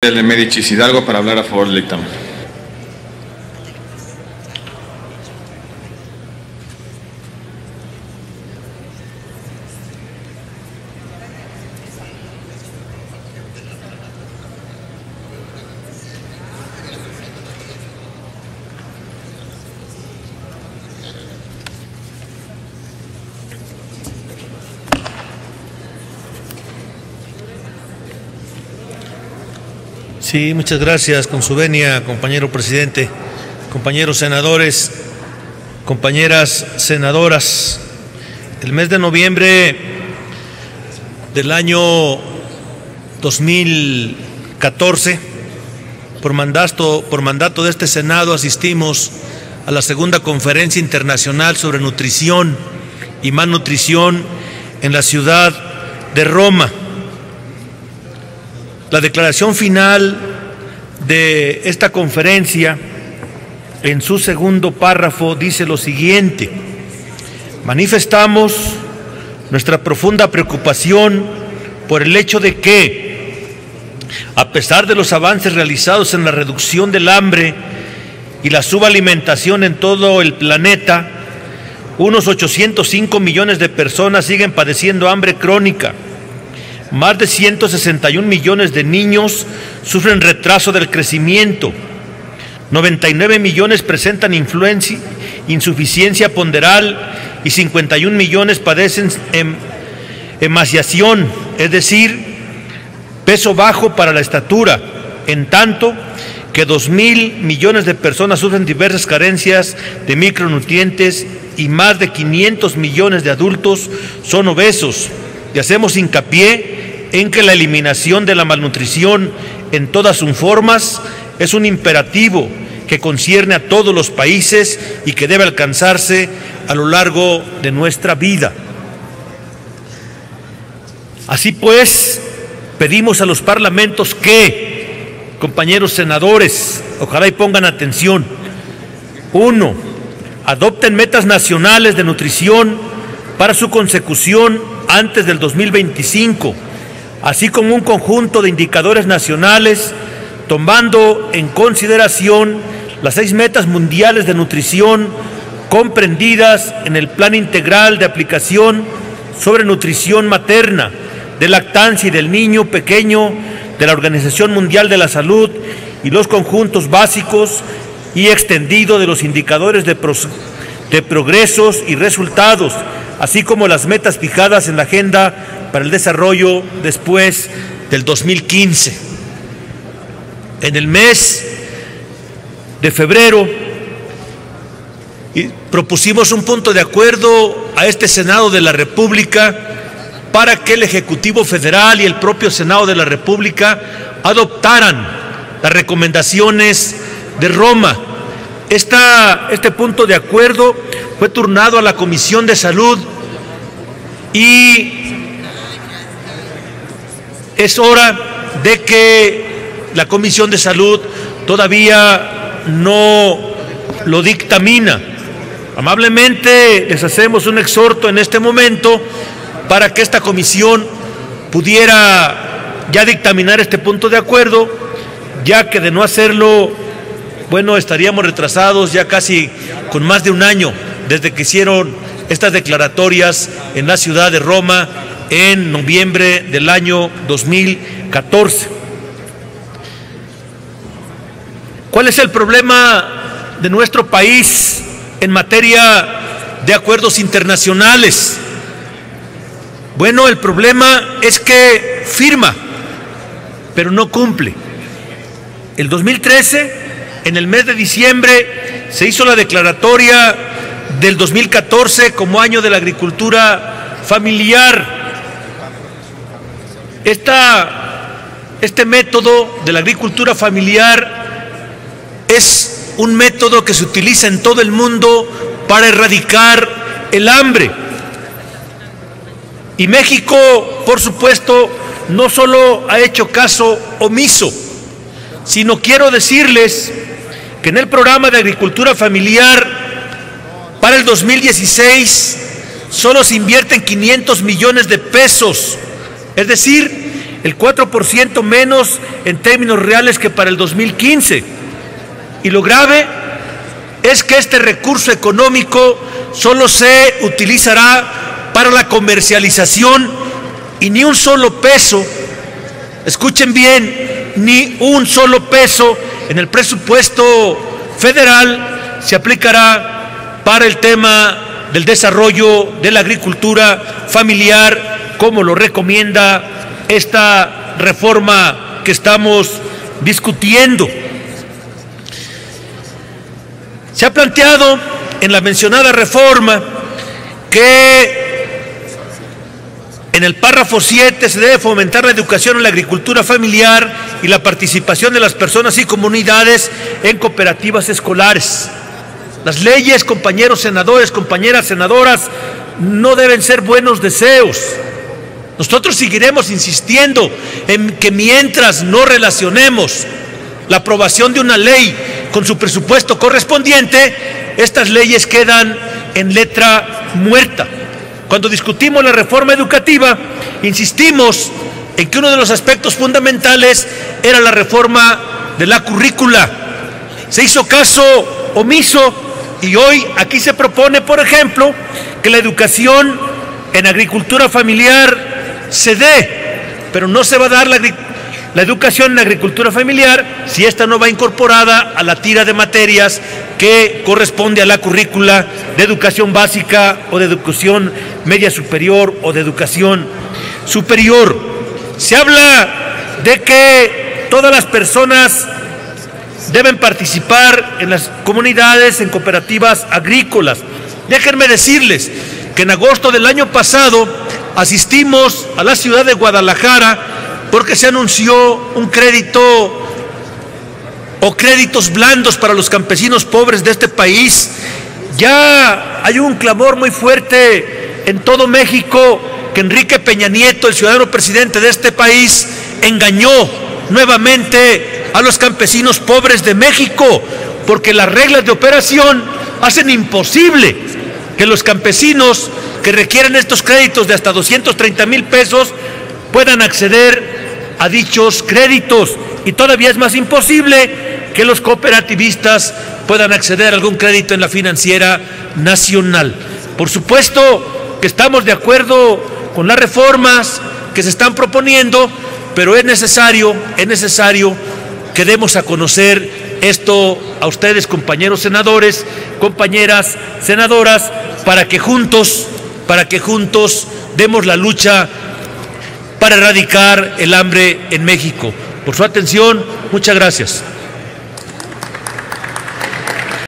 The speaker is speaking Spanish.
de Medicis Hidalgo para hablar a favor del dictamen. Sí, muchas gracias, con su venia, compañero presidente, compañeros senadores, compañeras senadoras. El mes de noviembre del año 2014, por mandato, por mandato de este Senado, asistimos a la segunda conferencia internacional sobre nutrición y malnutrición en la ciudad de Roma. La declaración final de esta conferencia, en su segundo párrafo, dice lo siguiente. Manifestamos nuestra profunda preocupación por el hecho de que, a pesar de los avances realizados en la reducción del hambre y la subalimentación en todo el planeta, unos 805 millones de personas siguen padeciendo hambre crónica más de 161 millones de niños sufren retraso del crecimiento. 99 millones presentan insuficiencia ponderal y 51 millones padecen em, emaciación, es decir, peso bajo para la estatura, en tanto que 2 mil millones de personas sufren diversas carencias de micronutrientes y más de 500 millones de adultos son obesos. Y hacemos hincapié en que la eliminación de la malnutrición en todas sus formas es un imperativo que concierne a todos los países y que debe alcanzarse a lo largo de nuestra vida. Así pues, pedimos a los parlamentos que, compañeros senadores, ojalá y pongan atención, uno, adopten metas nacionales de nutrición para su consecución antes del 2025 así como un conjunto de indicadores nacionales tomando en consideración las seis metas mundiales de nutrición comprendidas en el Plan Integral de Aplicación sobre Nutrición Materna, de Lactancia y del Niño Pequeño de la Organización Mundial de la Salud y los conjuntos básicos y extendido de los indicadores de, de progresos y resultados, así como las metas fijadas en la Agenda para el desarrollo después del 2015. En el mes de febrero propusimos un punto de acuerdo a este Senado de la República para que el Ejecutivo Federal y el propio Senado de la República adoptaran las recomendaciones de Roma. este punto de acuerdo fue turnado a la Comisión de Salud y es hora de que la Comisión de Salud todavía no lo dictamina. Amablemente les hacemos un exhorto en este momento para que esta comisión pudiera ya dictaminar este punto de acuerdo, ya que de no hacerlo, bueno, estaríamos retrasados ya casi con más de un año desde que hicieron estas declaratorias en la ciudad de Roma en noviembre del año 2014. ¿Cuál es el problema de nuestro país en materia de acuerdos internacionales? Bueno, el problema es que firma, pero no cumple. El 2013, en el mes de diciembre, se hizo la declaratoria del 2014 como año de la agricultura familiar este método de la agricultura familiar es un método que se utiliza en todo el mundo para erradicar el hambre. Y México, por supuesto, no solo ha hecho caso omiso, sino quiero decirles que en el programa de agricultura familiar para el 2016 solo se invierten 500 millones de pesos es decir, el 4% menos en términos reales que para el 2015. Y lo grave es que este recurso económico solo se utilizará para la comercialización y ni un solo peso, escuchen bien, ni un solo peso en el presupuesto federal se aplicará para el tema del desarrollo de la agricultura familiar, como lo recomienda esta reforma que estamos discutiendo. Se ha planteado en la mencionada reforma que en el párrafo 7 se debe fomentar la educación en la agricultura familiar y la participación de las personas y comunidades en cooperativas escolares. Las leyes, compañeros senadores, compañeras senadoras, no deben ser buenos deseos. Nosotros seguiremos insistiendo en que mientras no relacionemos la aprobación de una ley con su presupuesto correspondiente, estas leyes quedan en letra muerta. Cuando discutimos la reforma educativa, insistimos en que uno de los aspectos fundamentales era la reforma de la currícula. Se hizo caso omiso y hoy aquí se propone, por ejemplo, que la educación en agricultura familiar se dé, pero no se va a dar la, educación en agricultura familiar si esta no va incorporada a la tira de materias que corresponde a la currícula de educación básica o de educación media superior o de educación superior. Se habla de que todas las personas deben participar en las comunidades, en cooperativas agrícolas. Déjenme decirles que en agosto del año pasado asistimos a la ciudad de Guadalajara porque se anunció un crédito o créditos blandos para los campesinos pobres de este país. Ya hay un clamor muy fuerte en todo México que Enrique Peña Nieto, el ciudadano presidente de este país, engañó nuevamente a los campesinos pobres de México, porque las reglas de operación hacen imposible que los campesinos que requieren estos créditos de hasta 230 mil pesos puedan acceder a dichos créditos. Y todavía es más imposible que los cooperativistas puedan acceder a algún crédito en la financiera nacional. Por supuesto que estamos de acuerdo con las reformas que se están proponiendo, pero es necesario, es necesario que demos a conocer esto a ustedes, compañeros senadores, compañeras senadoras, para que juntos, para que juntos demos la lucha para erradicar el hambre en México. Por su atención, muchas gracias.